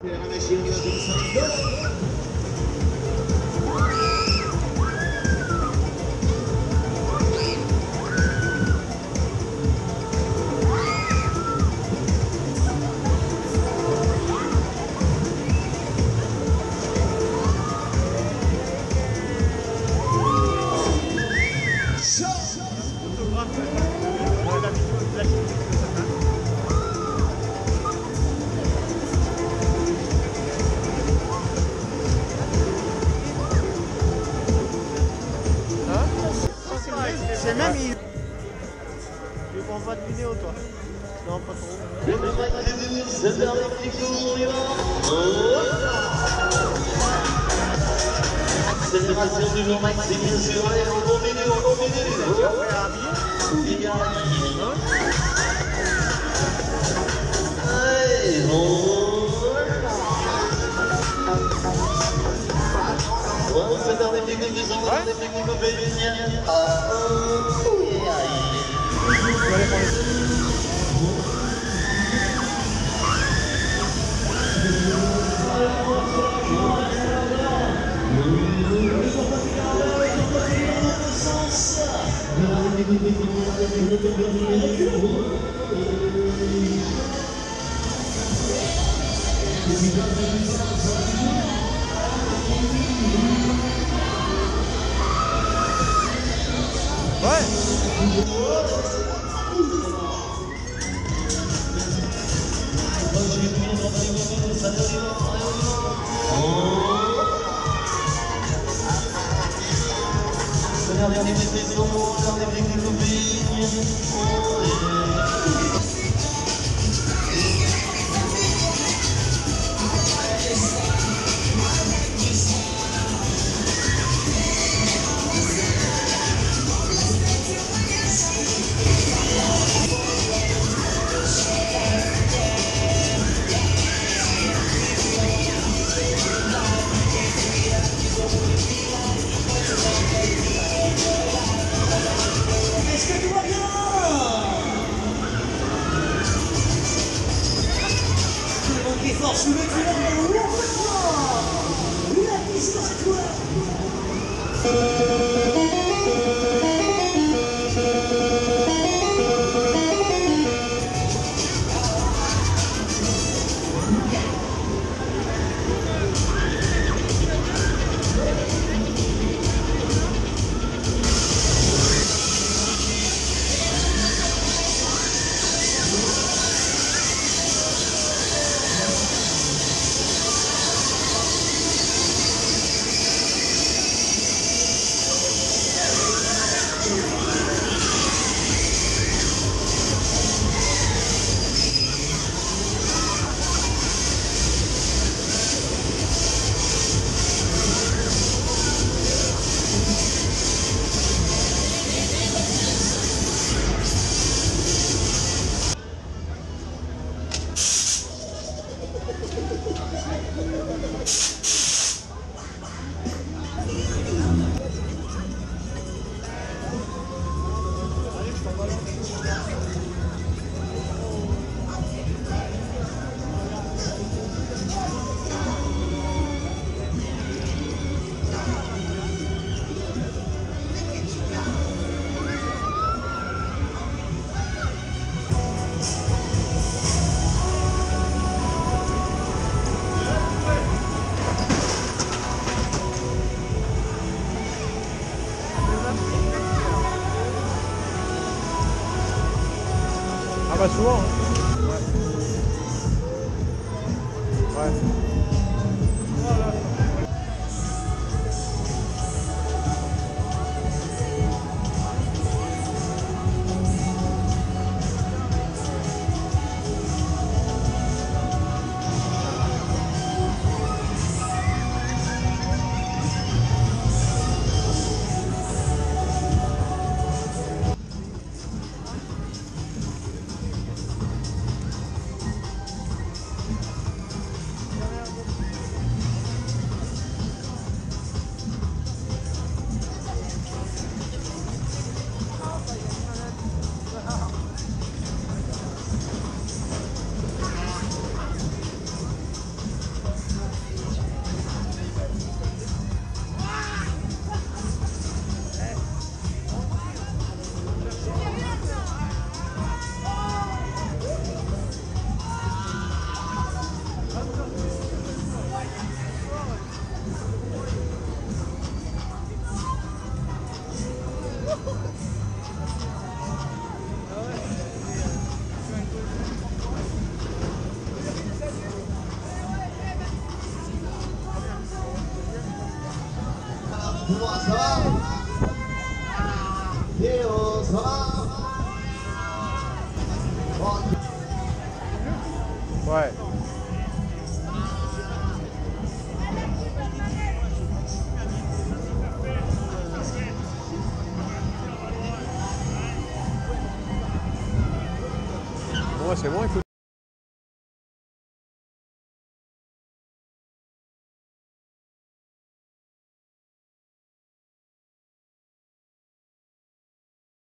C'est Tu prends pas de vidéo toi Non pas trop. Célébration du jour Maxime, sûr, allez, on continue, on continue. Il y a Allez, on... Ouais, c'est dans les techniques de son, dans les techniques de Bélignien. Ah, oh, yeah, mots, regardez fort, je me dis là, on Une toi pas wrong. Ah. Vai. Boa, chegou,